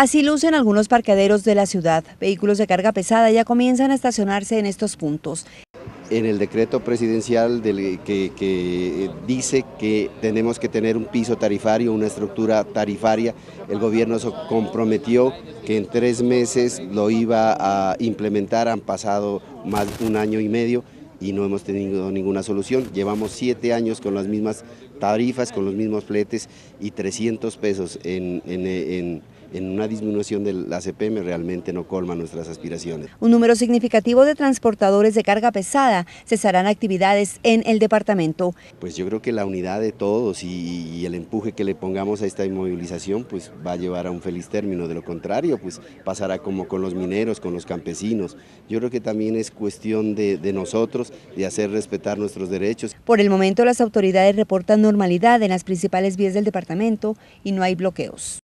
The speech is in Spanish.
Así lucen algunos parqueaderos de la ciudad. Vehículos de carga pesada ya comienzan a estacionarse en estos puntos. En el decreto presidencial que, que, dice que tenemos que tener un piso tarifario, una estructura tarifaria, el gobierno se comprometió que en tres meses lo iba a implementar, han pasado más de un año y medio y no hemos tenido ninguna solución. Llevamos siete años con las mismas tarifas, con los mismos fletes y 300 pesos en una disminución del ACPM realmente no colma nuestras aspiraciones. Un número significativo de transportadores de carga pesada cesarán actividades en el departamento. Pues yo creo que la unidad de todos y, y, el empuje que le pongamos a esta inmovilización pues va a llevar a un feliz término, de lo contrario pues pasará como con los mineros, con los campesinos. Yo creo que también es cuestión de, de nosotros de hacer respetar nuestros derechos. Por el momento las autoridades reportan normalidad en las principales vías del departamento y no hay bloqueos.